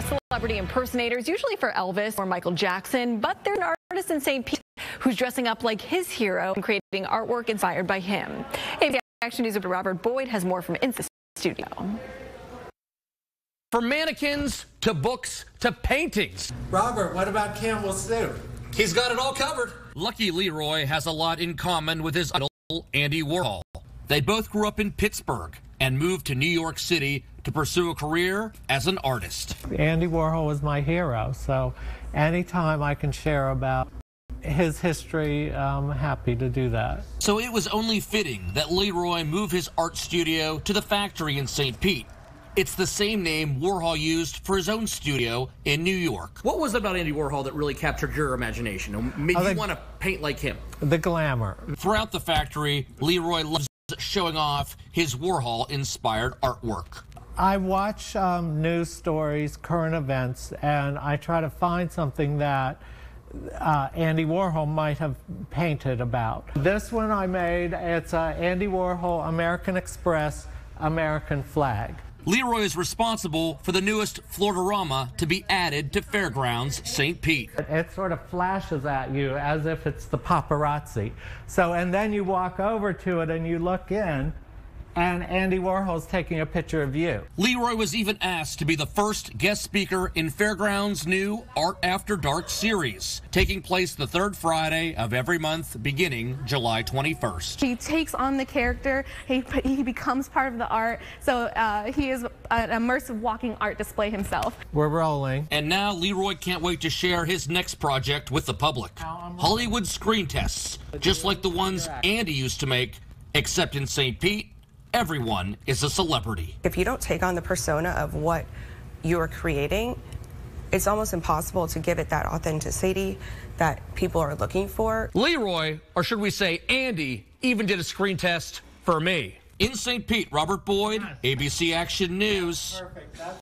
Celebrity impersonators, usually for Elvis or Michael Jackson, but they're an artist in St. Pete who's dressing up like his hero and creating artwork inspired by him. ABC Action News reporter Robert Boyd has more from Inside Studio. From mannequins to books to paintings. Robert, what about Campbell Soup? He's got it all covered. Lucky LeRoy has a lot in common with his idol, Andy Warhol. They both grew up in Pittsburgh and moved to New York City to pursue a career as an artist. Andy Warhol was my hero, so anytime I can share about his history, I'm happy to do that. So it was only fitting that LeRoy move his art studio to the factory in St. Pete. It's the same name Warhol used for his own studio in New York. What was it about Andy Warhol that really captured your imagination? and made you want to paint like him? The glamour. Throughout the factory, LeRoy loves showing off his Warhol inspired artwork. I watch um, news stories, current events, and I try to find something that uh, Andy Warhol might have painted about. This one I made, it's uh, Andy Warhol American Express American flag. LeRoy is responsible for the newest FloridaRAMA to be added to Fairgrounds St. Pete. It sort of flashes at you as if it's the paparazzi. So, and then you walk over to it and you look in, and Andy Warhol's taking a picture of you. LeRoy was even asked to be the first guest speaker in Fairgrounds' new Art After Dark series, taking place the third Friday of every month beginning July 21st. He takes on the character, he, he becomes part of the art, so uh, he is an immersive walking art display himself. We're rolling. And now LeRoy can't wait to share his next project with the public. Hollywood screen tests, just like the ones Andy used to make, except in St. Pete everyone is a celebrity. If you don't take on the persona of what you're creating, it's almost impossible to give it that authenticity that people are looking for. LeRoy, or should we say Andy, even did a screen test for me. In St. Pete, Robert Boyd, ABC Action News.